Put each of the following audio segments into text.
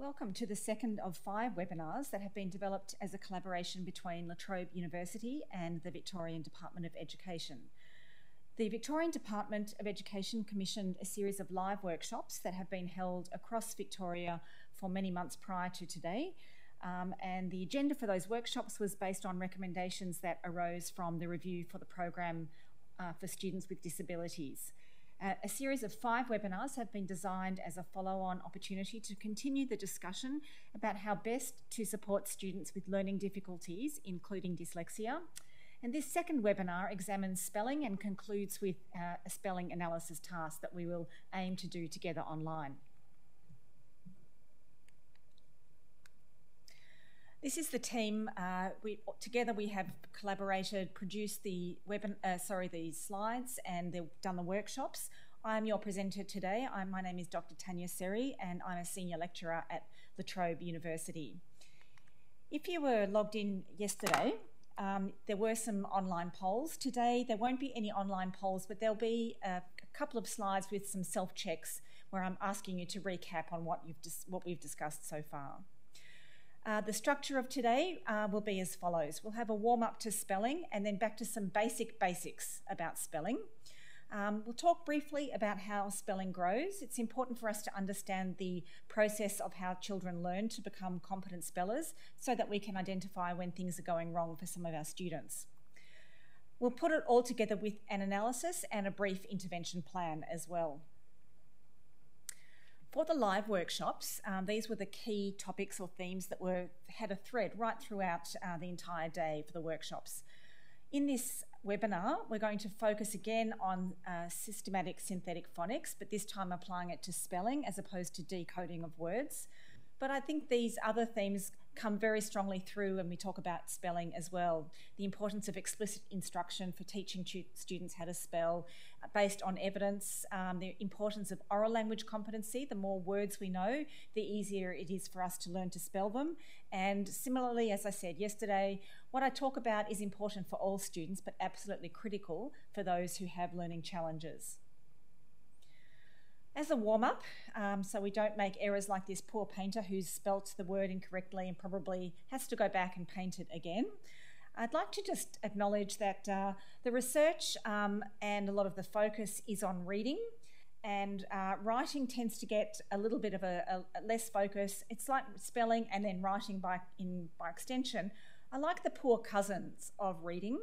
Welcome to the second of five webinars that have been developed as a collaboration between La Trobe University and the Victorian Department of Education. The Victorian Department of Education commissioned a series of live workshops that have been held across Victoria for many months prior to today. Um, and the agenda for those workshops was based on recommendations that arose from the review for the program uh, for students with disabilities. A series of five webinars have been designed as a follow on opportunity to continue the discussion about how best to support students with learning difficulties, including dyslexia. And this second webinar examines spelling and concludes with uh, a spelling analysis task that we will aim to do together online. This is the team. Uh, we together we have collaborated, produced the uh, sorry, the slides, and they've done the workshops. I'm your presenter today. I'm, my name is Dr. Tanya Serry, and I'm a senior lecturer at La Trobe University. If you were logged in yesterday, um, there were some online polls. Today, there won't be any online polls, but there'll be a, a couple of slides with some self checks where I'm asking you to recap on what, you've what we've discussed so far. Uh, the structure of today uh, will be as follows. We'll have a warm up to spelling and then back to some basic basics about spelling. Um, we'll talk briefly about how spelling grows. It's important for us to understand the process of how children learn to become competent spellers so that we can identify when things are going wrong for some of our students. We'll put it all together with an analysis and a brief intervention plan as well. For the live workshops, um, these were the key topics or themes that were had a thread right throughout uh, the entire day for the workshops. In this webinar, we're going to focus again on uh, systematic synthetic phonics, but this time applying it to spelling as opposed to decoding of words. But I think these other themes come very strongly through when we talk about spelling as well. The importance of explicit instruction for teaching students how to spell uh, based on evidence, um, the importance of oral language competency. The more words we know, the easier it is for us to learn to spell them. And similarly, as I said yesterday, what I talk about is important for all students, but absolutely critical for those who have learning challenges. As a warm up, um, so we don't make errors like this poor painter who's spelt the word incorrectly and probably has to go back and paint it again. I'd like to just acknowledge that uh, the research um, and a lot of the focus is on reading, and uh, writing tends to get a little bit of a, a, less focus. It's like spelling and then writing by in by extension. I like the poor cousins of reading.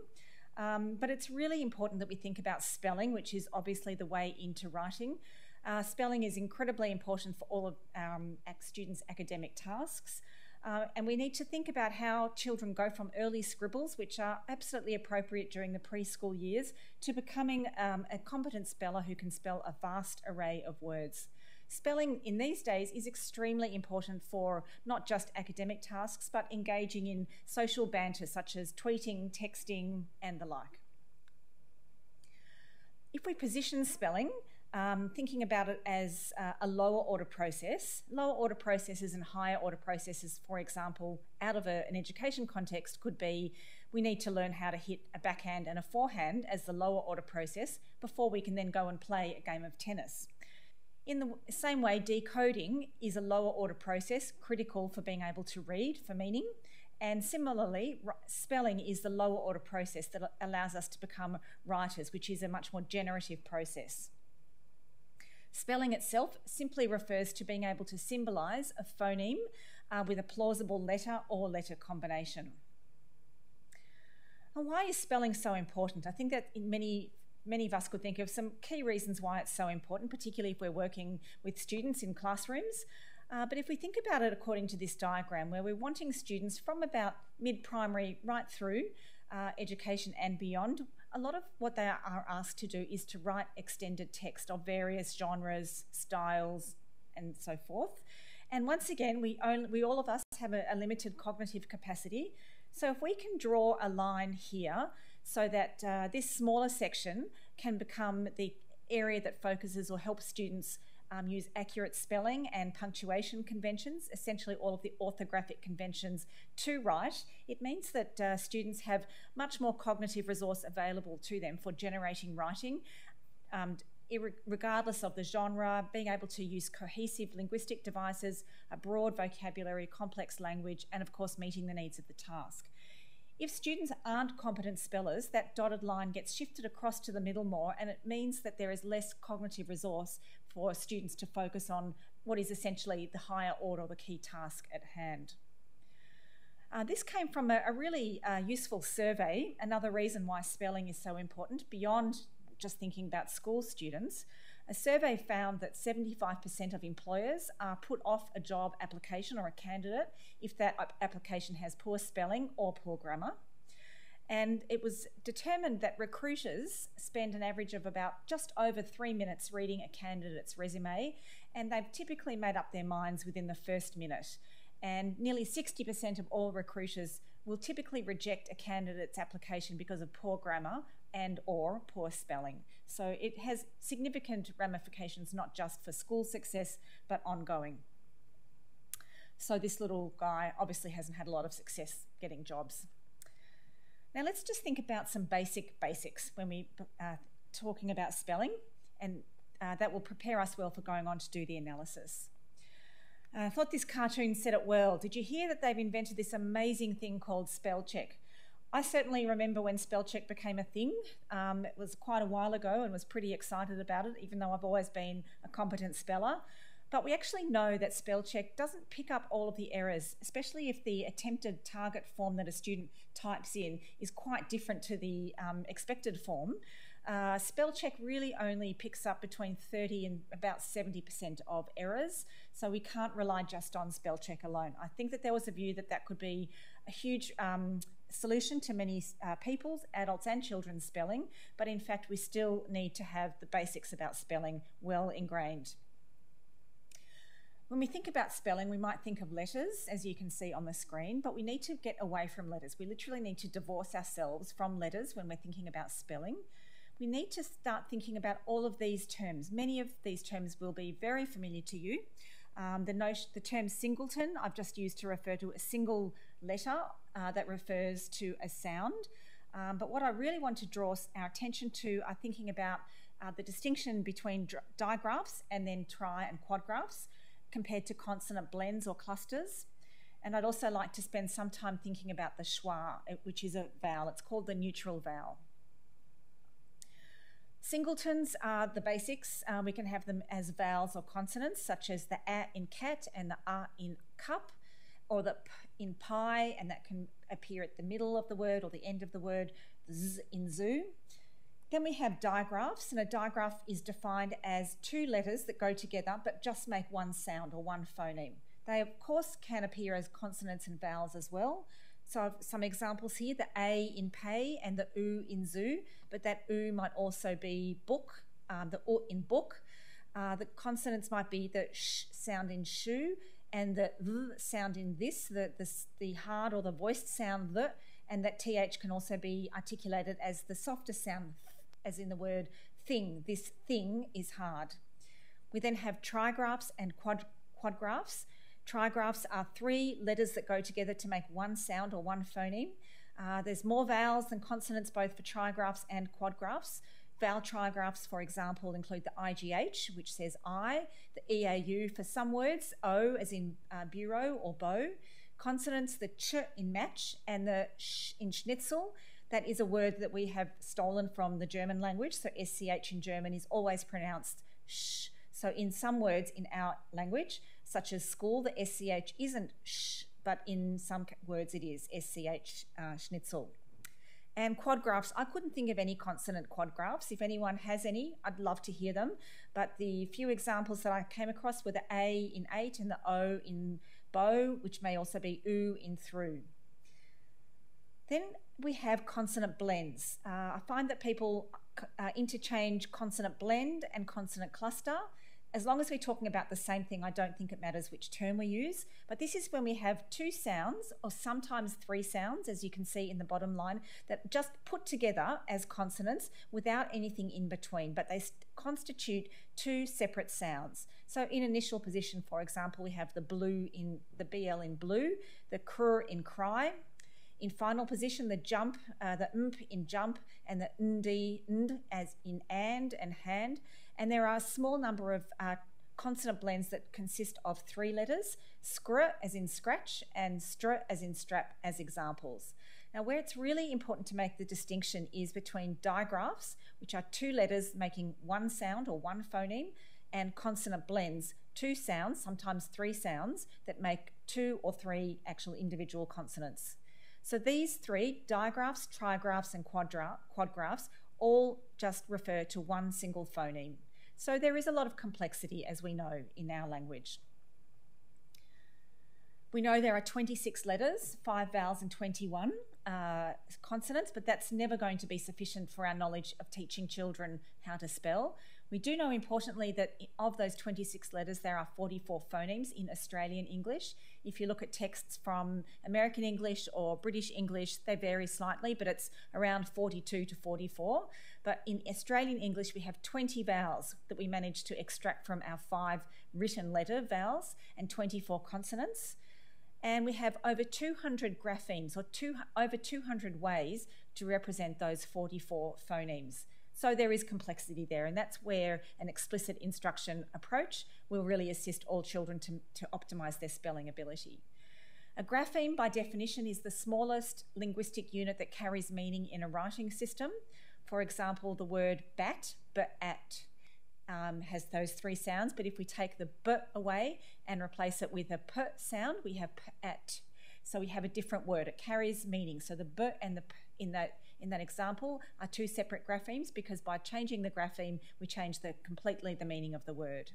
Um, but it's really important that we think about spelling, which is obviously the way into writing. Uh, spelling is incredibly important for all of um, students' academic tasks. Uh, and we need to think about how children go from early scribbles, which are absolutely appropriate during the preschool years, to becoming um, a competent speller who can spell a vast array of words. Spelling in these days is extremely important for not just academic tasks, but engaging in social banter such as tweeting, texting, and the like. If we position spelling um, thinking about it as uh, a lower order process. Lower order processes and higher order processes, for example, out of a, an education context, could be we need to learn how to hit a backhand and a forehand as the lower order process before we can then go and play a game of tennis. In the same way, decoding is a lower order process critical for being able to read for meaning. And similarly, spelling is the lower order process that allows us to become writers, which is a much more generative process. Spelling itself simply refers to being able to symbolise a phoneme uh, with a plausible letter or letter combination. And why is spelling so important? I think that many many of us could think of some key reasons why it's so important, particularly if we're working with students in classrooms. Uh, but if we think about it according to this diagram, where we're wanting students from about mid primary right through uh, education and beyond, a lot of what they are asked to do is to write extended text of various genres, styles, and so forth. And once again, we, only, we all of us have a, a limited cognitive capacity. So if we can draw a line here so that uh, this smaller section can become the area that focuses or helps students um, use accurate spelling and punctuation conventions, essentially all of the orthographic conventions to write, it means that uh, students have much more cognitive resource available to them for generating writing um, regardless of the genre, being able to use cohesive linguistic devices, a broad vocabulary, complex language, and of course, meeting the needs of the task. If students aren't competent spellers, that dotted line gets shifted across to the middle more, and it means that there is less cognitive resource for students to focus on what is essentially the higher order or the key task at hand. Uh, this came from a, a really uh, useful survey, another reason why spelling is so important, beyond just thinking about school students. A survey found that 75% of employers are put off a job application or a candidate if that application has poor spelling or poor grammar. And it was determined that recruiters spend an average of about just over three minutes reading a candidate's resume, and they've typically made up their minds within the first minute. And nearly 60% of all recruiters will typically reject a candidate's application because of poor grammar and or poor spelling. So it has significant ramifications not just for school success but ongoing. So this little guy obviously hasn't had a lot of success getting jobs. Now let's just think about some basic basics when we are uh, talking about spelling and uh, that will prepare us well for going on to do the analysis. Uh, I thought this cartoon said it well. Did you hear that they've invented this amazing thing called spell check? I certainly remember when spell check became a thing. Um, it was quite a while ago and was pretty excited about it, even though I've always been a competent speller. But we actually know that spell check doesn't pick up all of the errors, especially if the attempted target form that a student types in is quite different to the um, expected form. Uh, spell check really only picks up between 30 and about 70% of errors, so we can't rely just on spell check alone. I think that there was a view that that could be a huge um, solution to many uh, people's, adults, and children's spelling, but in fact, we still need to have the basics about spelling well ingrained. When we think about spelling, we might think of letters, as you can see on the screen, but we need to get away from letters. We literally need to divorce ourselves from letters when we're thinking about spelling. We need to start thinking about all of these terms. Many of these terms will be very familiar to you. Um, the, notion, the term singleton I've just used to refer to a single letter uh, that refers to a sound. Um, but what I really want to draw our attention to are thinking about uh, the distinction between digraphs and then tri and quadgraphs compared to consonant blends or clusters. And I'd also like to spend some time thinking about the schwa, uh, which is a vowel. It's called the neutral vowel. Singletons are the basics. Uh, we can have them as vowels or consonants, such as the a in cat and the a in cup or the p in pi, and that can appear at the middle of the word or the end of the word, z in zoo. Then we have digraphs, and a digraph is defined as two letters that go together but just make one sound or one phoneme. They, of course, can appear as consonants and vowels as well. So, I've some examples here the A in pay and the U in zoo, but that U might also be book, um, the U in book. Uh, the consonants might be the sh sound in shoe and the th sound in this, the, the, the hard or the voiced sound the, and that th can also be articulated as the softer sound, as in the word thing. This thing is hard. We then have trigraphs and quad, quadgraphs. Trigraphs are three letters that go together to make one sound or one phoneme. Uh, there's more vowels than consonants both for trigraphs and quadgraphs. Vowel trigraphs, for example, include the IGH, which says I, the EAU for some words, O as in uh, bureau or bow, consonants, the ch in match, and the sh in schnitzel. That is a word that we have stolen from the German language, so SCH in German is always pronounced sh. So in some words in our language, such as school, the SCH isn't sh, but in some words it is SCH uh, schnitzel. And quadgraphs, I couldn't think of any consonant quadgraphs. If anyone has any, I'd love to hear them. But the few examples that I came across were the A in eight and the O in bow, which may also be oo in through. Then we have consonant blends. Uh, I find that people uh, interchange consonant blend and consonant cluster as long as we're talking about the same thing, I don't think it matters which term we use. But this is when we have two sounds, or sometimes three sounds, as you can see in the bottom line, that just put together as consonants without anything in between, but they constitute two separate sounds. So in initial position, for example, we have the blue in the BL in blue, the cr in cry. In final position, the jump, uh, the ump in jump, and the ndi, nd as in and and hand. And there are a small number of uh, consonant blends that consist of three letters, scr as in scratch, and str as in strap as examples. Now, where it's really important to make the distinction is between digraphs, which are two letters making one sound or one phoneme, and consonant blends, two sounds, sometimes three sounds, that make two or three actual individual consonants. So these three, digraphs, trigraphs, and quadra- quadgraphs, all just refer to one single phoneme. So there is a lot of complexity, as we know, in our language. We know there are 26 letters, 5 vowels, and 21 uh, consonants, but that's never going to be sufficient for our knowledge of teaching children how to spell. We do know importantly that of those 26 letters, there are 44 phonemes in Australian English. If you look at texts from American English or British English, they vary slightly, but it's around 42 to 44. But in Australian English, we have 20 vowels that we managed to extract from our five written letter vowels and 24 consonants. And we have over 200 graphemes, or two, over 200 ways to represent those 44 phonemes. So there is complexity there, and that's where an explicit instruction approach will really assist all children to, to optimise their spelling ability. A grapheme, by definition, is the smallest linguistic unit that carries meaning in a writing system. For example, the word bat, but at, um, has those three sounds, but if we take the b away and replace it with a p sound, we have p at. So we have a different word. It carries meaning. So the b and the p in that in that example are two separate graphemes because by changing the grapheme, we change the, completely the meaning of the word.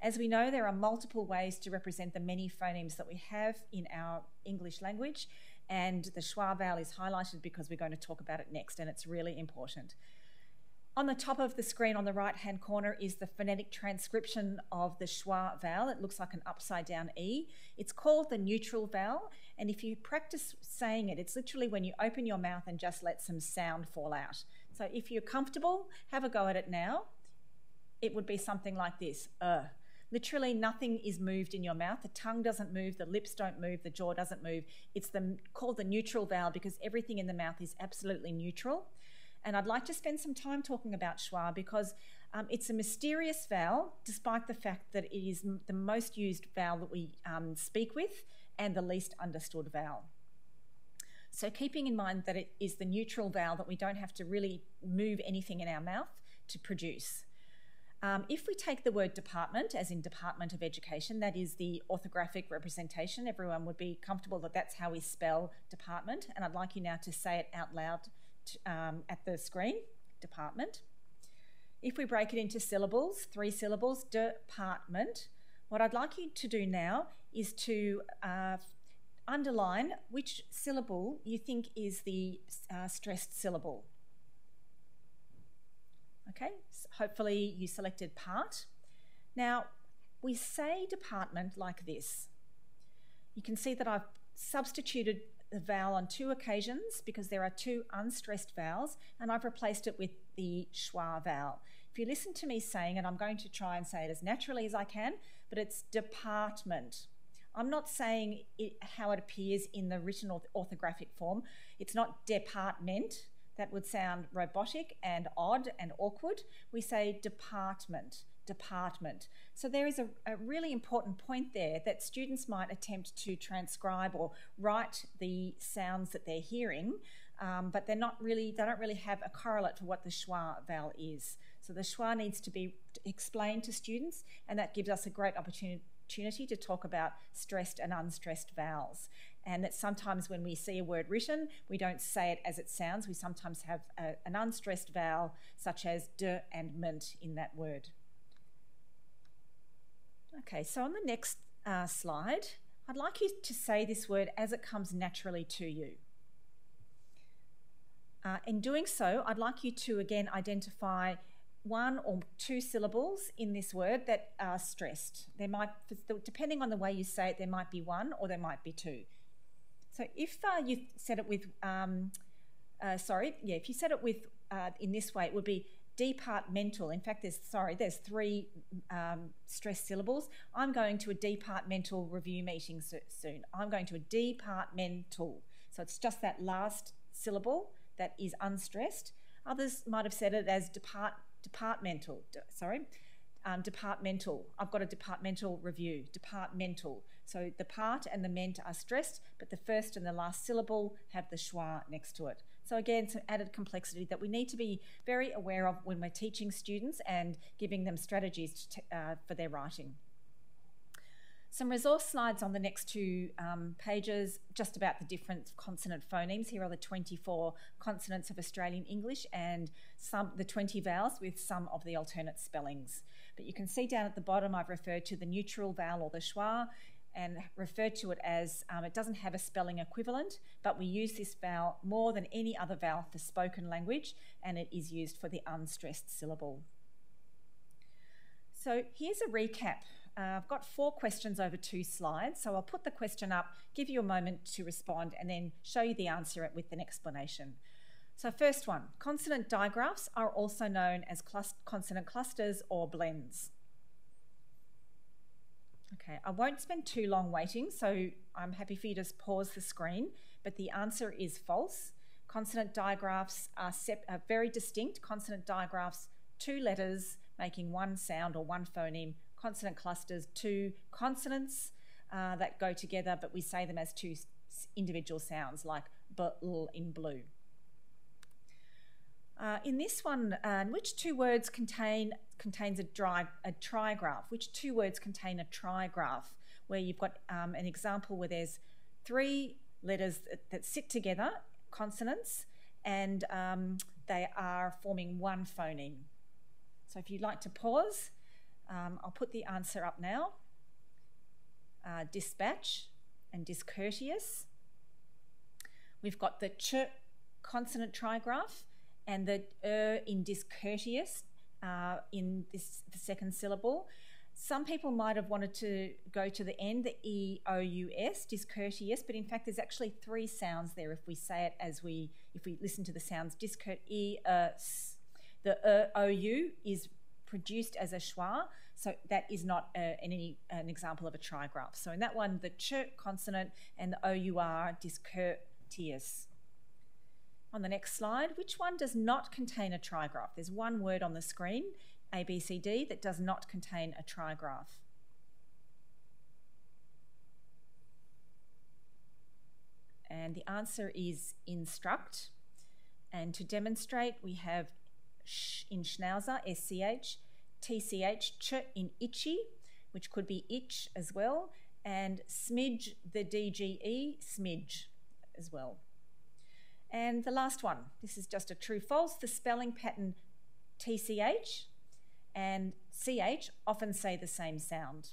As we know, there are multiple ways to represent the many phonemes that we have in our English language, and the schwa vowel is highlighted because we're going to talk about it next, and it's really important. On the top of the screen on the right hand corner is the phonetic transcription of the schwa vowel. It looks like an upside down E. It's called the neutral vowel, and if you practice saying it, it's literally when you open your mouth and just let some sound fall out. So if you're comfortable, have a go at it now. It would be something like this uh. Literally, nothing is moved in your mouth. The tongue doesn't move, the lips don't move, the jaw doesn't move. It's the, called the neutral vowel because everything in the mouth is absolutely neutral. And I'd like to spend some time talking about schwa because um, it's a mysterious vowel, despite the fact that it is the most used vowel that we um, speak with and the least understood vowel. So, keeping in mind that it is the neutral vowel that we don't have to really move anything in our mouth to produce. Um, if we take the word department, as in Department of Education, that is the orthographic representation, everyone would be comfortable that that's how we spell department. And I'd like you now to say it out loud um, at the screen department. If we break it into syllables, three syllables, department, what I'd like you to do now is to uh, underline which syllable you think is the uh, stressed syllable. Okay, so hopefully you selected part. Now, we say department like this. You can see that I've substituted the vowel on two occasions because there are two unstressed vowels, and I've replaced it with the schwa vowel. If you listen to me saying it, I'm going to try and say it as naturally as I can, but it's department. I'm not saying it, how it appears in the written orthographic form. It's not department. That would sound robotic and odd and awkward. We say department, department. So there is a, a really important point there that students might attempt to transcribe or write the sounds that they're hearing, um, but they're not really, they don't really have a correlate to what the schwa vowel is. So the schwa needs to be explained to students, and that gives us a great opportunity to talk about stressed and unstressed vowels. And that sometimes when we see a word written, we don't say it as it sounds. We sometimes have a, an unstressed vowel, such as d and mint, in that word. Okay, so on the next uh, slide, I'd like you to say this word as it comes naturally to you. Uh, in doing so, I'd like you to again identify one or two syllables in this word that are stressed. There might, depending on the way you say it, there might be one or there might be two. So if uh, you said it with, um, uh, sorry, yeah, if you said it with uh, in this way, it would be departmental. In fact, there's sorry, there's three um, stressed syllables. I'm going to a departmental review meeting so, soon. I'm going to a departmental. So it's just that last syllable that is unstressed. Others might have said it as depart, departmental, sorry, um, departmental. I've got a departmental review, departmental. So the part and the ment are stressed, but the first and the last syllable have the schwa next to it. So again, some added complexity that we need to be very aware of when we're teaching students and giving them strategies to, uh, for their writing. Some resource slides on the next two um, pages, just about the different consonant phonemes. Here are the 24 consonants of Australian English and some the 20 vowels with some of the alternate spellings. But you can see down at the bottom, I've referred to the neutral vowel or the schwa and referred to it as um, it doesn't have a spelling equivalent, but we use this vowel more than any other vowel for spoken language, and it is used for the unstressed syllable. So here's a recap uh, I've got four questions over two slides, so I'll put the question up, give you a moment to respond, and then show you the answer with an explanation. So, first one consonant digraphs are also known as consonant clusters or blends. Okay, I won't spend too long waiting, so I'm happy for you to pause the screen, but the answer is false. Consonant digraphs are, are very distinct. Consonant digraphs, two letters making one sound or one phoneme consonant clusters, two consonants uh, that go together, but we say them as two individual sounds, like b, l in blue. Uh, in this one, uh, which two words contain contains a, dry, a trigraph? Which two words contain a trigraph? Where you've got um, an example where there's three letters that, that sit together, consonants, and um, they are forming one phoneme. So if you'd like to pause um, I'll put the answer up now. Uh, dispatch and discourteous. We've got the ch consonant trigraph and the er in discourteous uh, in this the second syllable. Some people might have wanted to go to the end, the e o u s, discourteous, but in fact, there's actually three sounds there. If we say it as we, if we listen to the sounds, discourt e uh, s. The er, o u is produced as a schwa, so that is not a, any an example of a trigraph. So in that one, the ch consonant and the our discourteous. On the next slide, which one does not contain a trigraph? There's one word on the screen, A, B, C, D, that does not contain a trigraph. And the answer is instruct. And to demonstrate, we have sh in schnauzer, SCH, TCH, ch in itchy, which could be itch as well, and smidge, the DGE, smidge as well. And the last one, this is just a true false, the spelling pattern TCH and CH often say the same sound.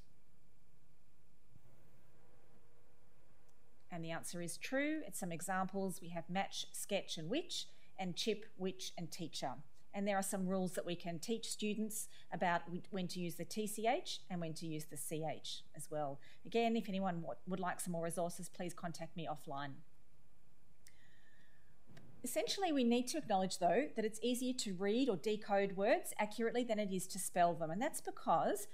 And the answer is true. It's some examples. We have match, sketch, and which, and chip, which, and teacher and there are some rules that we can teach students about when to use the TCH and when to use the CH as well. Again, if anyone would like some more resources, please contact me offline. Essentially, we need to acknowledge, though, that it's easier to read or decode words accurately than it is to spell them. And that's because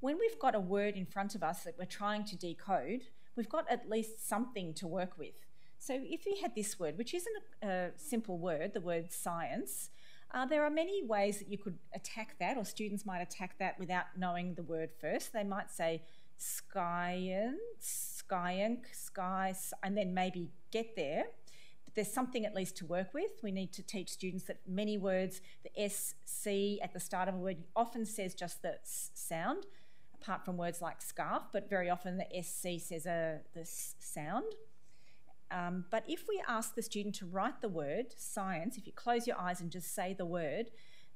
when we've got a word in front of us that we're trying to decode, we've got at least something to work with. So if you had this word, which isn't a, simple word, the word science, uh, there are many ways that you could attack that, or students might attack that without knowing the word first. They might say skyen, skyenk, sky, and then maybe get there. There's something at least to work with. We need to teach students that many words, the SC at the start of a word often says just the s sound, apart from words like scarf, but very often the SC says a, the s sound. Um, but if we ask the student to write the word science, if you close your eyes and just say the word,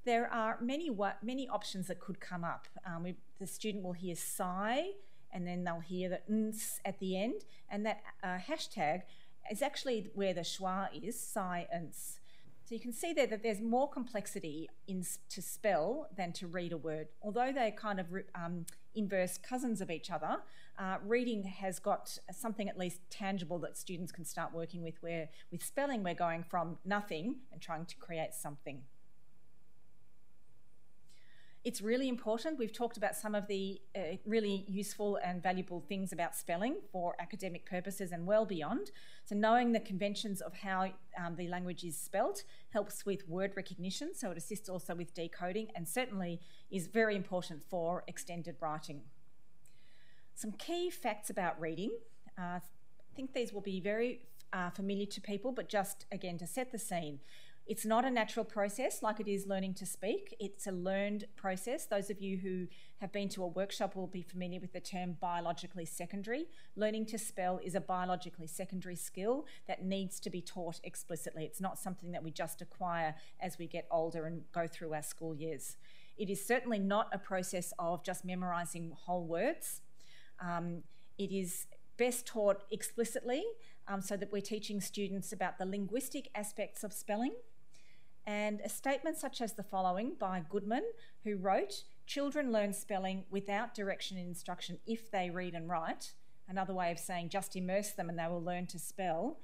there are many many options that could come up. Um, we, the student will hear sigh, and then they'll hear the ns at the end, and that uh, hashtag is actually where the schwa is, science. So you can see there that there's more complexity in to spell than to read a word. Although they're kind of um, inverse cousins of each other, uh, reading has got something at least tangible that students can start working with. Where with spelling, we're going from nothing and trying to create something. It's really important. We've talked about some of the uh, really useful and valuable things about spelling for academic purposes and well beyond. So, knowing the conventions of how um, the language is spelt helps with word recognition, so it assists also with decoding, and certainly is very important for extended writing. Some key facts about reading. Uh, I think these will be very uh, familiar to people, but just again to set the scene. It's not a natural process like it is learning to speak. It's a learned process. Those of you who have been to a workshop will be familiar with the term biologically secondary. Learning to spell is a biologically secondary skill that needs to be taught explicitly. It's not something that we just acquire as we get older and go through our school years. It is certainly not a process of just memorizing whole words. Um, it is best taught explicitly um, so that we're teaching students about the linguistic aspects of spelling and a statement such as the following by Goodman, who wrote, Children learn spelling without direction and instruction if they read and write. Another way of saying just immerse them and they will learn to spell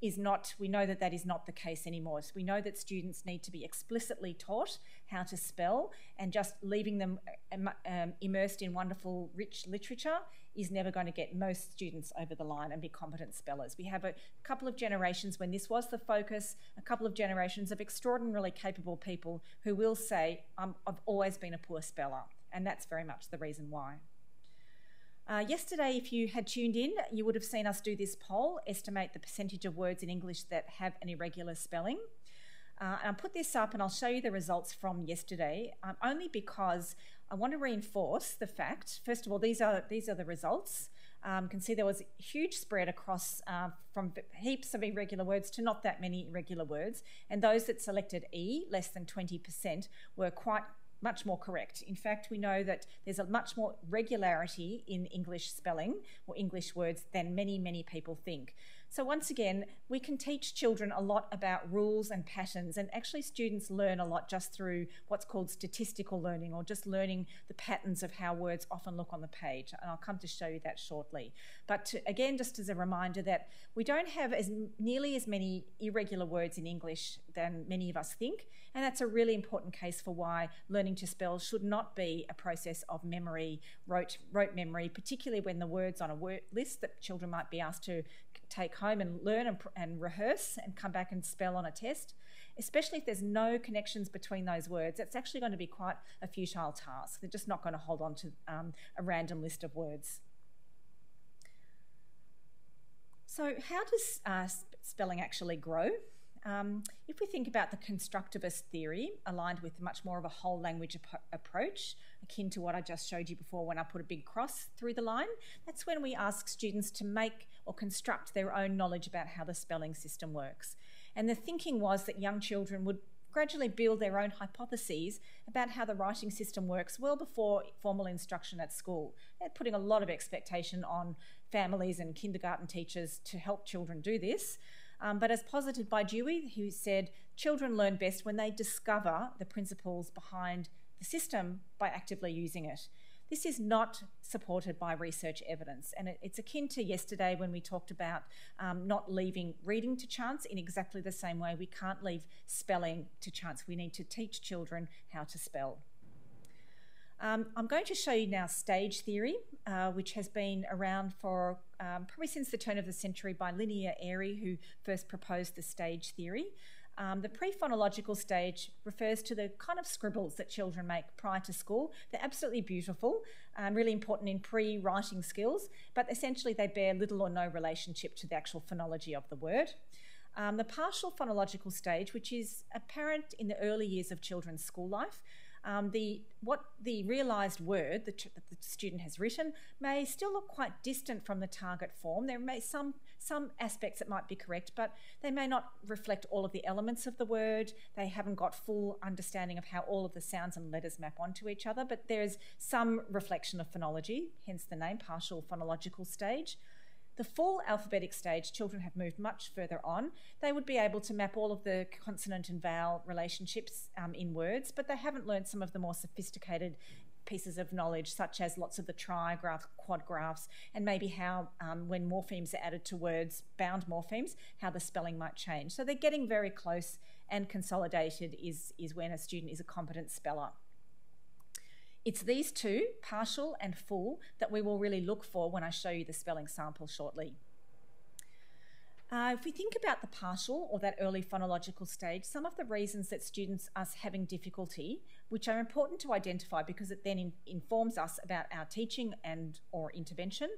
is not, we know that that is not the case anymore. So we know that students need to be explicitly taught how to spell, and just leaving them um, um immersed in wonderful, rich literature is never going to get most students over the line and be competent spellers. We have a couple of generations when this was the focus, a couple of generations of extraordinarily capable people who will say, I've always been a poor speller, and that's very much the reason why. Uh, yesterday, if you had tuned in, you would have seen us do this poll estimate the percentage of words in English that have an irregular spelling. Uh, and I'll put this up and I'll show you the results from yesterday, um, only because I want to reinforce the fact. First of all, these are these are the results. Um, can see there was a huge spread across uh, from heaps of irregular words to not that many irregular words, and those that selected E, less than 20%, were quite much more correct. In fact, we know that there's a much more regularity in English spelling or English words than many, many people think. So, once again, we can teach children a lot about rules and patterns, and actually, students learn a lot just through what's called statistical learning or just learning the patterns of how words often look on the page. And I'll come to show you that shortly. But to, again, just as a reminder that we don't have as nearly as many irregular words in English than many of us think, and that's a really important case for why learning to spell should not be a process of memory, rote, rote memory, particularly when the words on a word list that children might be asked to take home and learn and, and rehearse and come back and spell on a test, especially if there's no connections between those words. It's actually going to be quite a futile task. They're just not going to hold on to um, a random list of words. So, how does uh, spelling actually grow? Um, if we think about the constructivist theory, aligned with much more of a whole language ap- approach, akin to what I just showed you before when I put a big cross through the line, that's when we ask students to make or construct their own knowledge about how the spelling system works. And the thinking was that young children would gradually build their own hypotheses about how the writing system works well before formal instruction at school. They're putting a lot of expectation on families and kindergarten teachers to help children do this. Um, but as posited by Dewey, who said children learn best when they discover the principles behind the system by actively using it. This is not supported by research evidence, and it, it's akin to yesterday when we talked about um, not leaving reading to chance in exactly the same way. We can't leave spelling to chance. We need to teach children how to spell. Um, I'm going to show you now stage theory, uh, which has been around for um, probably since the turn of the century by Linnea Ehri, who first proposed the stage theory. Um, the prephonological stage refers to the kind of scribbles that children make prior to school. They're absolutely beautiful, um, really important in pre writing skills, but essentially they bear little or no relationship to the actual phonology of the word. Um, the partial phonological stage, which is apparent in the early years of children's school life, um, the what the realised word that, the student has written may still look quite distant from the target form. There may some some aspects that might be correct, but they may not reflect all of the elements of the word. They haven't got full understanding of how all of the sounds and letters map onto each other. But there's some reflection of phonology, hence the name partial phonological stage. The full alphabetic stage, children have moved much further on. They would be able to map all of the consonant and vowel relationships um, in words, but they haven't learned some of the more sophisticated pieces of knowledge, such as lots of the trigraphs, quadgraphs, and maybe how, um, when morphemes are added to words, bound morphemes, how the spelling might change. So they're getting very close, and consolidated is, is when a student is a competent speller. It's these two, partial and full, that we will really look for when I show you the spelling sample shortly. Uh, if we think about the partial or that early phonological stage, some of the reasons that students are having difficulty, which are important to identify because it then in, informs us about our teaching and or intervention.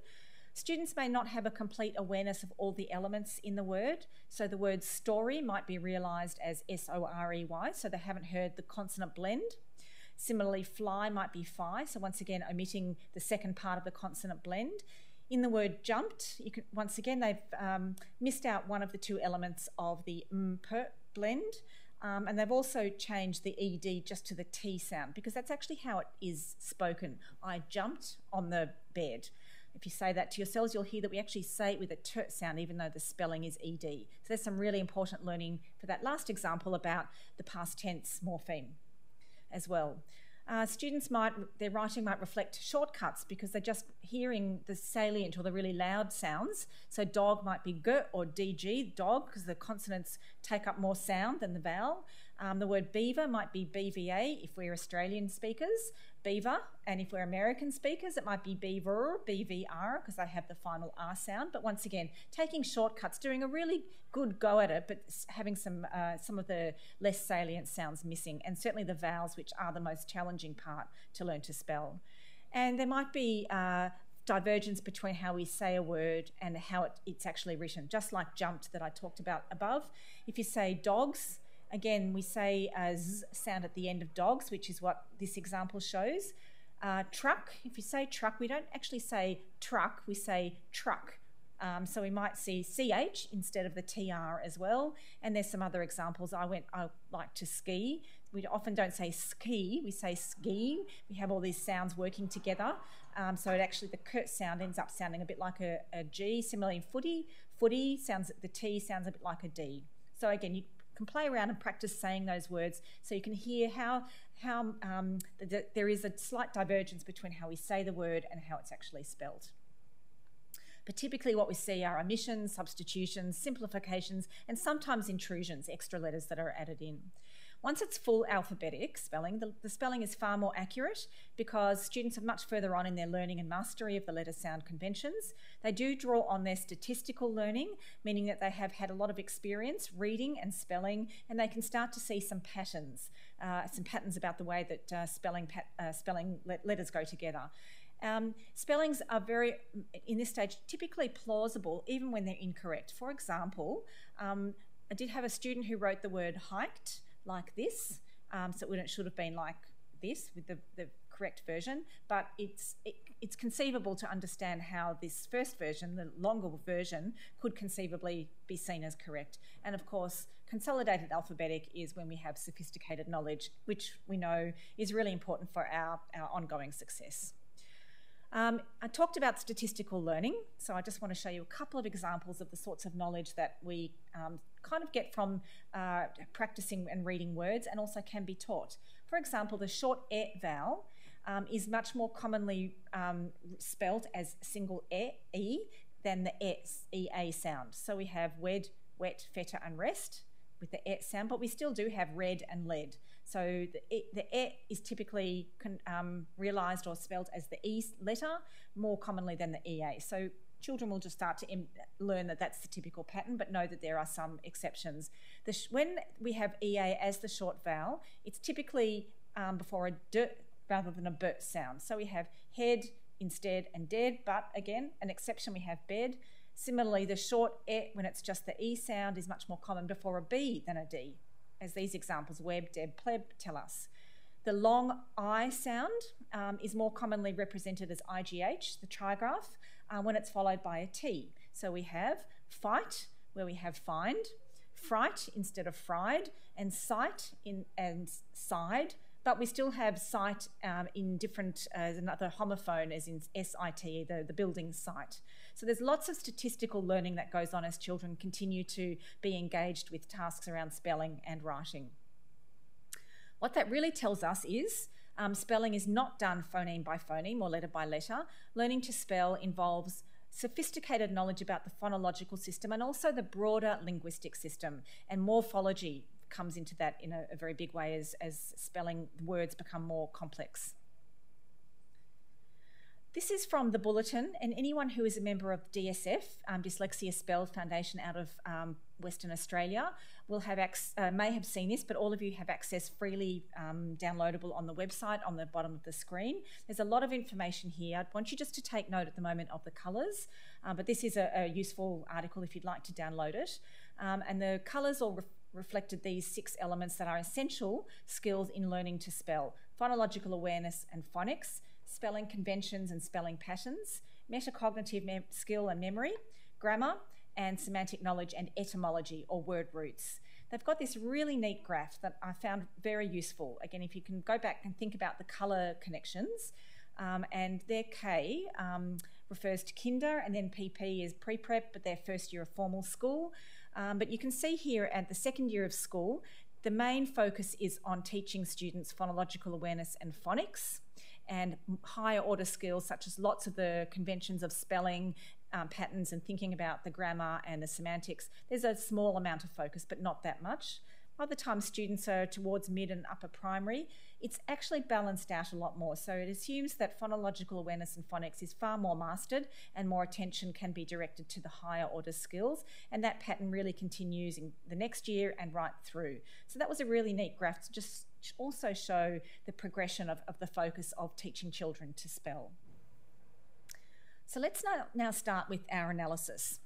Students may not have a complete awareness of all the elements in the word. So the word story might be realised as S O R E Y, so they haven't heard the consonant blend. Similarly, fly might be fi, so once again omitting the second part of the consonant blend. In the word jumped, you can, once again, they've um, missed out one of the two elements of the m per blend. Um, and they've also changed the ed just to the t sound because that's actually how it is spoken. I jumped on the bed. If you say that to yourselves, you'll hear that we actually say it with a t sound, even though the spelling is ed. So there's some really important learning for that last example about the past tense morpheme as well. Uh, students might, their writing might reflect shortcuts because they're just hearing the salient or the really loud sounds. So dog might be g or dg, dog, because the consonants take up more sound than the vowel. Um, the word beaver might be BVA if we're Australian speakers, beaver, and if we're American speakers, it might be beaver, BVR, because they have the final R sound. But once again, taking shortcuts, doing a really good go at it, but having some uh, some of the less salient sounds missing, and certainly the vowels, which are the most challenging part to learn to spell. And there might be uh, divergence between how we say a word and how it, it's actually written, just like jumped that I talked about above. If you say dogs, Again, we say a z sound at the end of dogs, which is what this example shows. Uh, truck, if you say truck, we don't actually say truck, we say truck. Um, so we might see ch instead of the tr as well. And there's some other examples. I went, I like to ski. We often don't say ski, we say ski. We have all these sounds working together. Um, so it actually, the curt sound ends up sounding a bit like a, a G. Similarly, footy, footy sounds, the T sounds a bit like a D. So again, you can play around and practice saying those words so you can hear how, how um, the, there is a slight divergence between how we say the word and how it's actually spelled. But typically, what we see are omissions, substitutions, simplifications, and sometimes intrusions, extra letters that are added in. Once it's full alphabetic spelling, the, the, spelling is far more accurate because students are much further on in their learning and mastery of the letter sound conventions. They do draw on their statistical learning, meaning that they have had a lot of experience reading and spelling, and they can start to see some patterns, uh, some patterns about the way that uh, spelling, uh, spelling letters go together. Um, spellings are very, in this stage, typically plausible even when they're incorrect. For example, um, I did have a student who wrote the word hiked like this. Um, so it should have been like this with the, the correct version, but it's it, it's conceivable to understand how this first version, the longer version, could conceivably be seen as correct. And of course, consolidated alphabetic is when we have sophisticated knowledge, which we know is really important for our, our ongoing success. Um, I talked about statistical learning, so I just want to show you a couple of examples of the sorts of knowledge that we um, kind of get from uh, practicing and reading words and also can be taught. For example, the short e vowel um, is much more commonly um, spelt as single e, e than the e, ea sound. So we have wed, wet, feta, and rest with the e sound, but we still do have red and lead. So the e, the e is typically um, realised or spelled as the e letter more commonly than the ea. So children will just start to learn that that's the typical pattern, but know that there are some exceptions. when we have ea as the short vowel, it's typically um, before a d rather than a b sound. So we have head instead and dead, but again, an exception we have bed. Similarly, the short e when it's just the e sound is much more common before a b than a d as these examples, web, deb, pleb, tell us. The long I sound um, is more commonly represented as IGH, the trigraph, uh, when it's followed by a T. So we have fight, where we have find, fright instead of fried, and sight in, and side, but we still have site um, in different, uh, another homophone as in SIT, the, the building site. So there's lots of statistical learning that goes on as children continue to be engaged with tasks around spelling and writing. What that really tells us is um, spelling is not done phoneme by phoneme or letter by letter. Learning to spell involves sophisticated knowledge about the phonological system and also the broader linguistic system and morphology comes into that in a, a very big way as, as spelling words become more complex. This is from the bulletin, and anyone who is a member of DSF, um, Dyslexia SPELD Foundation out of um, Western Australia, will have uh, may have seen this, but all of you have access freely um, downloadable on the website on the bottom of the screen. There's a lot of information here. I want you just to take note at the moment of the colours, uh, but this is a, a, useful article if you'd like to download it. Um, and the colours all re- reflected these six elements that are essential skills in learning to spell phonological awareness and phonics spelling conventions and spelling patterns, metacognitive skill and memory, grammar, and semantic knowledge and etymology or word roots. They've got this really neat graph that I found very useful. Again, if you can go back and think about the colour connections, um, and their K um, refers to kinder, and then PP is pre prep, but their first year of formal school. Um, but you can see here at the second year of school, the main focus is on teaching students phonological awareness and phonics and higher order skills such as lots of the conventions of spelling um, patterns and thinking about the grammar and the semantics. There's a small amount of focus, but not that much. By the time students are towards mid and upper primary, it's actually balanced out a lot more. So it assumes that phonological awareness and phonics is far more mastered and more attention can be directed to the higher order skills. And that pattern really continues in the next year and right through. So that was a really neat graph to just also show the progression of, of the focus of teaching children to spell. So let's now, start with our analysis.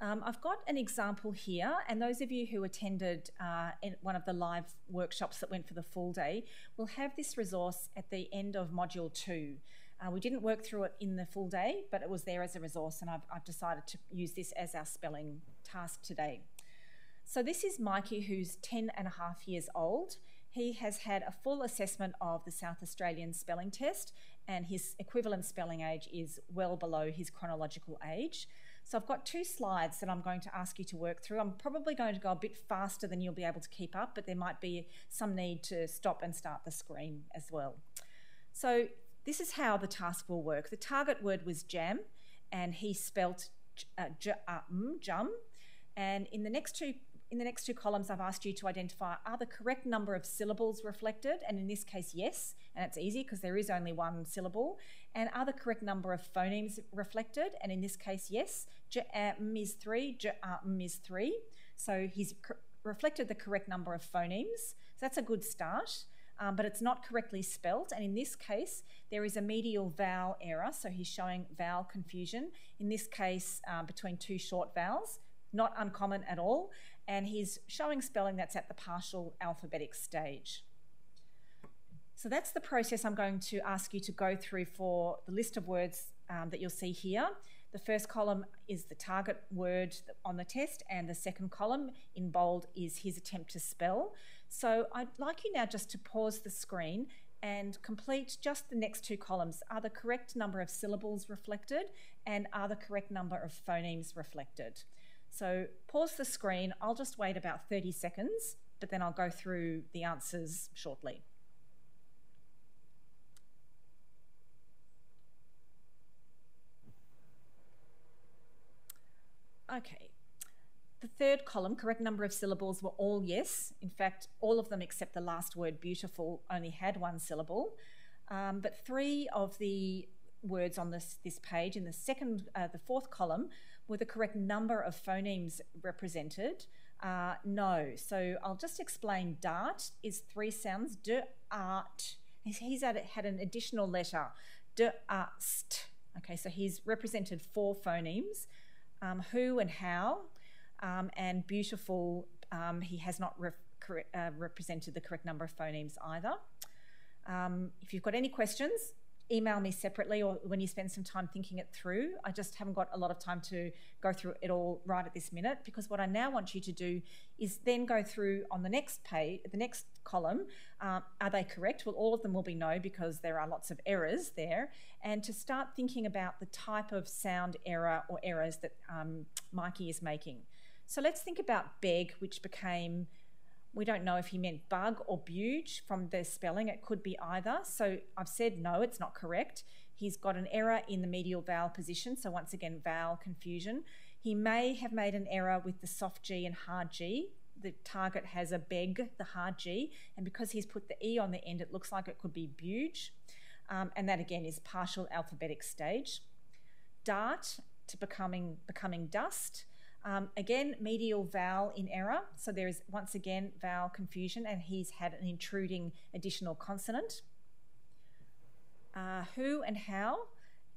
Um, I've got an example here, and those of you who attended uh, one of the live workshops that went for the full day will have this resource at the end of Module 2. Uh, we didn't work through it in the full day, but it was there as a resource, and I've, I've decided to use this as our spelling task today. So this is Mikey, who's 10 and a half years old. He has had a full assessment of the South Australian spelling test, and his equivalent spelling age is well below his chronological age. So I've got two slides that I'm going to ask you to work through. I'm probably going to go a bit faster than you'll be able to keep up, but there might be some need to stop and start the screen as well. So this is how the task will work. The target word was jam, and he spelt uh, uh, jum. And in the next two in the next two columns, I've asked you to identify are the correct number of syllables reflected, and in this case, yes, and it's easy because there is only one syllable, and are the correct number of phonemes reflected, and in this case, yes, j m is three, j m is three, so he's reflected the correct number of phonemes, so that's a good start. Um, but it's not correctly spelt. And in this case, there is a medial vowel error. So he's showing vowel confusion. In this case, um, between two short vowels, not uncommon at all and he's showing spelling that's at the partial alphabetic stage. So that's the process I'm going to ask you to go through for the list of words um, that you'll see here. The first column is the target word on the test, and the second column in bold is his attempt to spell. So I'd like you now just to pause the screen and complete just the next two columns. Are the correct number of syllables reflected, and are the correct number of phonemes reflected? So pause the screen. I'll just wait about 30 seconds, but then I'll go through the answers shortly. Okay. The third column, correct number of syllables, were all yes. In fact, all of them except the last word, beautiful, only had one syllable. Um, but three of the words on this, this page in the second, uh, the fourth column were the correct number of phonemes represented? Uh, no. So I'll just explain. Dart is three sounds. De art. He's, had, had an additional letter. De ast. Okay, so he's represented four phonemes. Um, who and how, um, and beautiful. Um, he has not re- uh, represented the correct number of phonemes either. Um, if you've got any questions, email me separately or when you spend some time thinking it through. I just haven't got a lot of time to go through it all right at this minute because what I now want you to do is then go through on the next page, the next column. Um, are they correct? Well, all of them will be no because there are lots of errors there. And to start thinking about the type of sound error or errors that um, Mikey is making. So let's think about beg, which became we don't know if he meant bug or buge from the spelling. It could be either. So I've said no, it's not correct. He's got an error in the medial vowel position. So once again, vowel confusion. He may have made an error with the soft G and hard G. The target has a beg, the hard G, and because he's put the E on the end, it looks like it could be buge. um, and that again is partial alphabetic stage. Dart to becoming becoming dust. Um, again, medial vowel in error. So there is once again vowel confusion, and he's had an intruding additional consonant. Uh, who and how,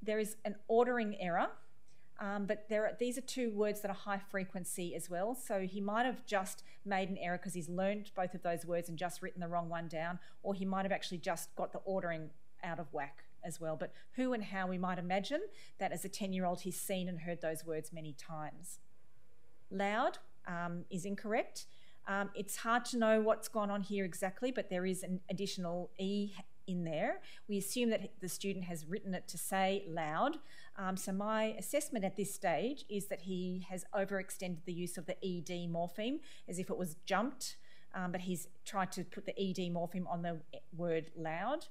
there is an ordering error, um, but there are, these are two words that are high frequency as well. So he might have just made an error because he's learned both of those words and just written the wrong one down, or he might have actually just got the ordering out of whack as well. But who and how, we might imagine that as a 10 year old, he's seen and heard those words many times. Loud um, is incorrect. Um, it's hard to know what's gone on here exactly, but there is an additional E in there. We assume that the student has written it to say loud. Um, so my assessment at this stage is that he has overextended the use of the ED morpheme as if it was jumped, um, but he's tried to put the ED morpheme on the word loud.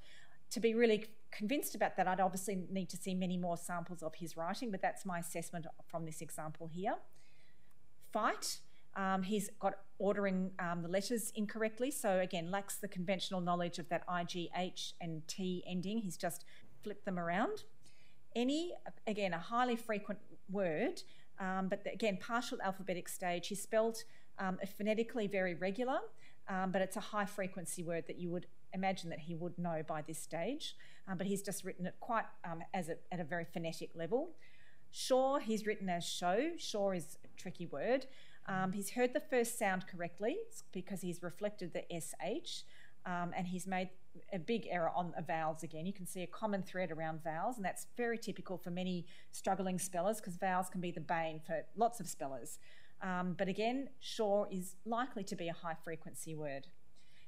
To be really convinced about that, I'd obviously need to see many more samples of his writing, but that's my assessment from this example here. Fight. Um, he's got ordering um, the letters incorrectly, so again, lacks the conventional knowledge of that I, G, H, and T ending. He's just flipped them around. Any, again, a highly frequent word, um, but again, partial alphabetic stage. He's spelled um, phonetically very regular, um, but it's a high frequency word that you would imagine that he would know by this stage. Um, but he's just written it quite as a, at a very phonetic level. Sure, he's written as show. Sure is a tricky word. Um, he's heard the first sound correctly because he's reflected the SH um, and he's made a big error on the vowels again. You can see a common thread around vowels, and that's very typical for many struggling spellers because vowels can be the bane for lots of spellers. Um, but again, sure is likely to be a high frequency word.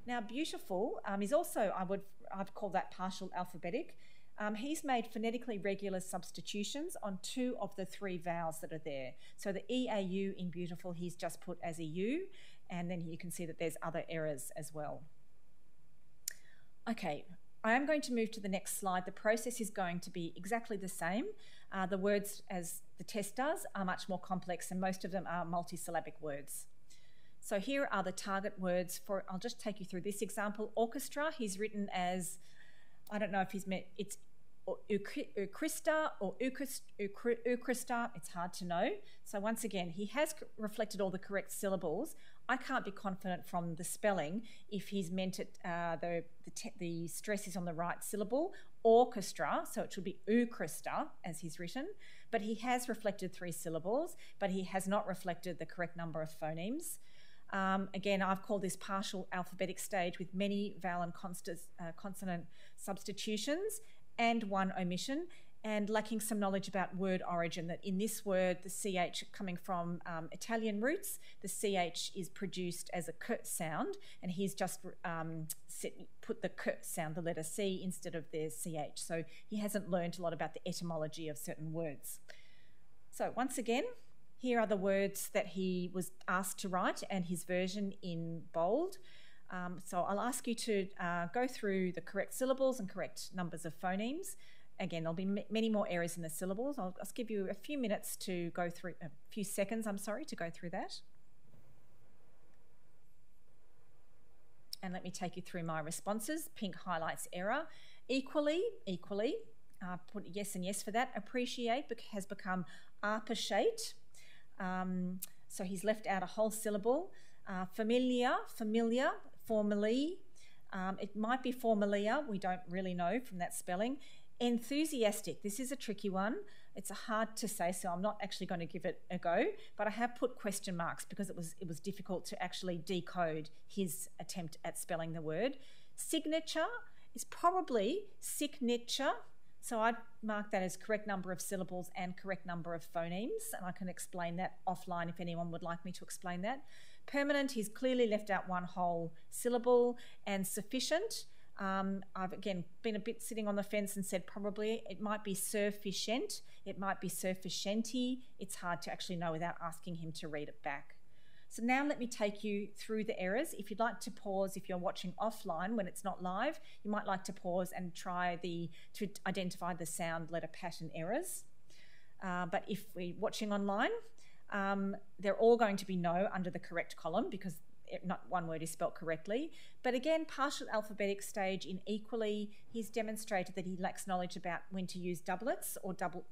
Now, beautiful um, is also, I would, I'd call that partial alphabetic. Um, he's made phonetically regular substitutions on two of the three vowels that are there. So the EAU in beautiful, he's just put as a U, and then you can see that there's other errors as well. Okay, I am going to move to the next slide. The process is going to be exactly the same. Uh, the words, as the test does, are much more complex, and most of them are multisyllabic words. So here are the target words for, I'll just take you through this example. Orchestra, he's written as, I don't know if he's meant, it's Euchrista or Euchrista, it's hard to know. So once again, he has reflected all the correct syllables. I can't be confident from the spelling if he's meant it, uh, the, the, the, stress is on the right syllable, orchestra, so it should be Euchrista as he's written, but he has reflected three syllables, but he has not reflected the correct number of phonemes. Um, again, I've called this partial alphabetic stage with many vowel and uh, consonant substitutions and one omission, and lacking some knowledge about word origin. That in this word, the CH coming from um, Italian roots, the CH is produced as a k sound, and he's just um, put the k sound, the letter C, instead of the CH. So he hasn't learned a lot about the etymology of certain words. So once again, here are the words that he was asked to write and his version in bold. Um, so I'll ask you to uh, go through the correct syllables and correct numbers of phonemes. Again, there'll be many more errors in the syllables. I'll just give you a few minutes to go through, a few seconds, I'm sorry, to go through that. And let me take you through my responses. Pink highlights error. Equally, equally, uh, put yes and yes for that. Appreciate has become appreciate. Um, so he's left out a whole syllable. Uh, familiar, familiar, formally. Um, it might be formalia, we don't really know from that spelling. Enthusiastic, this is a tricky one. It's hard to say, so I'm not actually going to give it a go, but I have put question marks because it was it was difficult to actually decode his attempt at spelling the word. Signature is probably signature, so I'd mark that as correct number of syllables and correct number of phonemes, and I can explain that offline if anyone would like me to explain that. Permanent, he's clearly left out one whole syllable, and sufficient. Um, I've again been a bit sitting on the fence and said probably it might be sufficient, it might be sufficienti. It's hard to actually know without asking him to read it back. So now let me take you through the errors. If you'd like to pause, if you're watching offline when it's not live, you might like to pause and try the to identify the sound letter pattern errors. Uh, but if we're watching online, um, they're all going to be no under the correct column because not one word is spelt correctly. But again, partial alphabetic stage in equally, he's demonstrated that he lacks knowledge about when to use doublets or double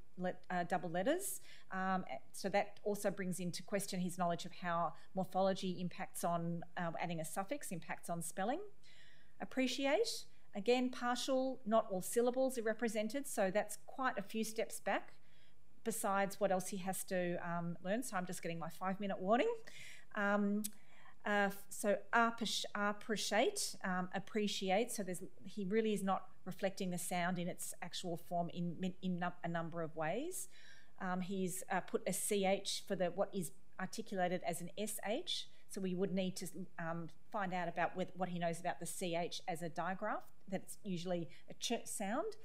uh, double letters. Um, so that also brings into question his knowledge of how morphology impacts on uh, adding a suffix, impacts on spelling. Appreciate, again, partial, not all syllables are represented, so that's quite a few steps back besides what else he has to um, learn. So I'm just getting my five minute warning. Um, uh, so appreciate, um, appreciate. So there's he really is not reflecting the sound in its actual form in in a number of ways. Um, he's uh, put a ch for the what is articulated as an sh. So we would need to um, find out about with, what he knows about the ch as a digraph. That's usually a ch sound.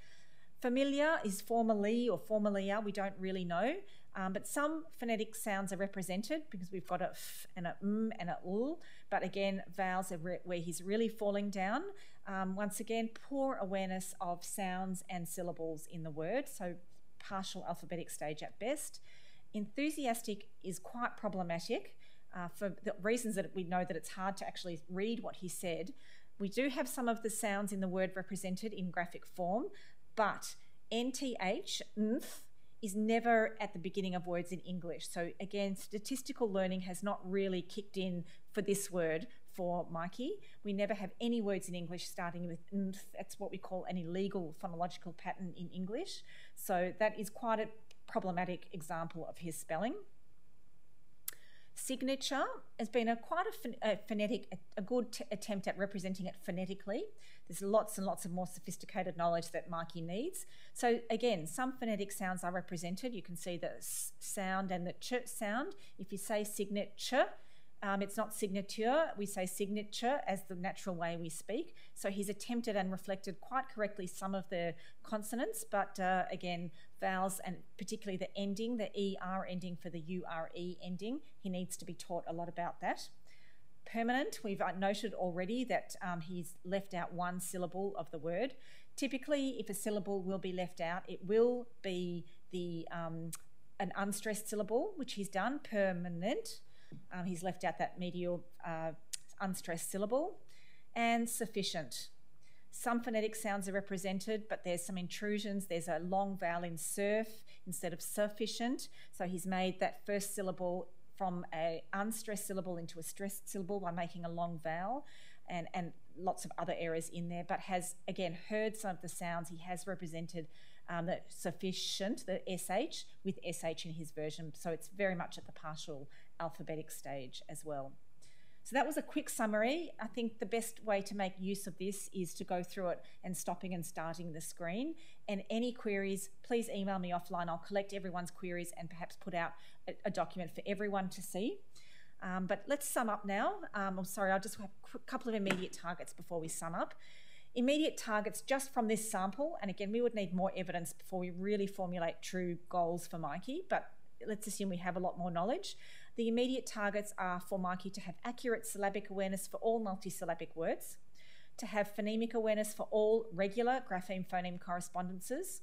Familiar is formally or formalia. We don't really know. Um, but some phonetic sounds are represented because we've got a f and a m and a l. But again, vowels are where he's really falling down. Um, once again, poor awareness of sounds and syllables in the word, so partial alphabetic stage at best. Enthusiastic is quite problematic uh, for the reasons that we know that it's hard to actually read what he said. We do have some of the sounds in the word represented in graphic form, but NTH, nth, is never at the beginning of words in English. So, again, statistical learning has not really kicked in for this word for Mikey. We never have any words in English starting with nth. That's what we call an illegal phonological pattern in English. So, that is quite a problematic example of his spelling. Signature has been a quite a, a phonetic, a, a good attempt at representing it phonetically. There's lots and lots of more sophisticated knowledge that Mikey needs. So again, some phonetic sounds are represented. You can see the s- sound and the ch sound. If you say signature, um, it's not signature, we say signature as the natural way we speak. So he's attempted and reflected quite correctly some of the consonants, but uh, again, vowels and particularly the ending, the ER ending for the URE ending, he needs to be taught a lot about that. Permanent, we've uh, noted already that um, he's left out one syllable of the word. Typically, if a syllable will be left out, it will be the um, an unstressed syllable, which he's done, permanent. Um, he's left out that medial uh, unstressed syllable. And sufficient. Some phonetic sounds are represented, but there's some intrusions. There's a long vowel in surf instead of sufficient. So he's made that first syllable from a unstressed syllable into a stressed syllable by making a long vowel and, and lots of other errors in there, but has again heard some of the sounds. He has represented um, the sufficient, the SH, with SH in his version. So it's very much at the partial alphabetic stage as well. So that was a quick summary. I think the best way to make use of this is to go through it and stopping and starting the screen. And any queries, please email me offline. I'll collect everyone's queries and perhaps put out a, a document for everyone to see. Um, but let's sum up now. Um, I'm sorry, I'll just have a couple of immediate targets before we sum up. Immediate targets just from this sample, and again, we would need more evidence before we really formulate true goals for Mikey, but let's assume we have a lot more knowledge. The immediate targets are for Mikey to have accurate syllabic awareness for all multisyllabic words, to have phonemic awareness for all regular grapheme phoneme correspondences,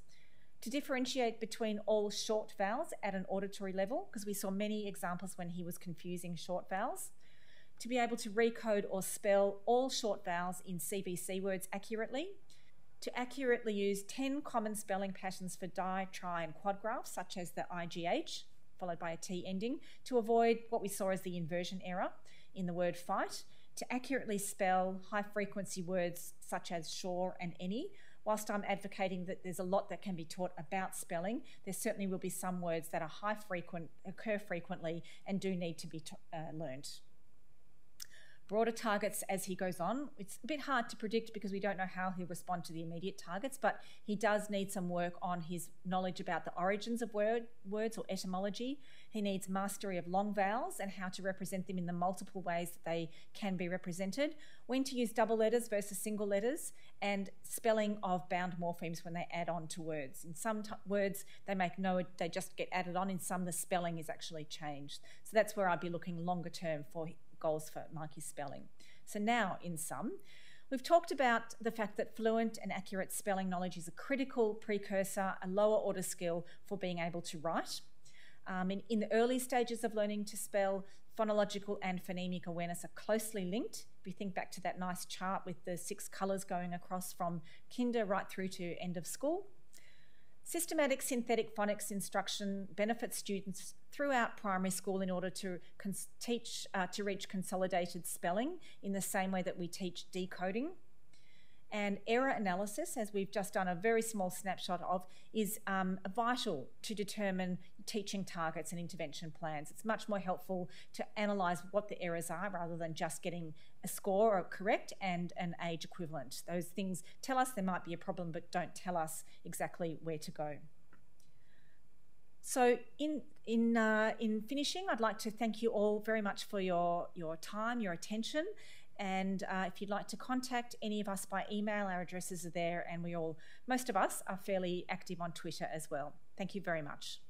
to differentiate between all short vowels at an auditory level, because we saw many examples when he was confusing short vowels, to be able to recode or spell all short vowels in CVC words accurately, to accurately use 10 common spelling patterns for di, tri, and quad graphs, such as the IGH, followed by a T ending, to avoid what we saw as the inversion error in the word fight, to accurately spell high frequency words such as sure and any. Whilst I'm advocating that there's a lot that can be taught about spelling, there certainly will be some words that are high frequent, occur frequently, and do need to be t- uh, learned broader targets as he goes on. It's a bit hard to predict because we don't know how he'll respond to the immediate targets, but he does need some work on his knowledge about the origins of word, words or etymology. He needs mastery of long vowels and how to represent them in the multiple ways that they can be represented, when to use double letters versus single letters, and spelling of bound morphemes when they add on to words. In some words, they make no, they just get added on. In some, the spelling is actually changed. So that's where I'd be looking longer term for goals for Mikey's spelling. So, now in sum, we've talked about the fact that fluent and accurate spelling knowledge is a critical precursor, a lower order skill for being able to write. Um, in, in the early stages of learning to spell, Phonological and phonemic awareness are closely linked. If you think back to that nice chart with the six colours going across from kinder right through to end of school. Systematic synthetic phonics instruction benefits students throughout primary school in order to teach uh, to reach consolidated spelling in the same way that we teach decoding. And error analysis, as we've just done a very small snapshot of, is um, vital to determine teaching targets and intervention plans. It's much more helpful to analyse what the errors are rather than just getting a score or correct and an age equivalent. Those things tell us there might be a problem, but don't tell us exactly where to go. So, in in uh, in finishing, I'd like to thank you all very much for your your time, your attention, and uh, if you'd like to contact any of us by email, our addresses are there, and we all most of us are fairly active on Twitter as well. Thank you very much.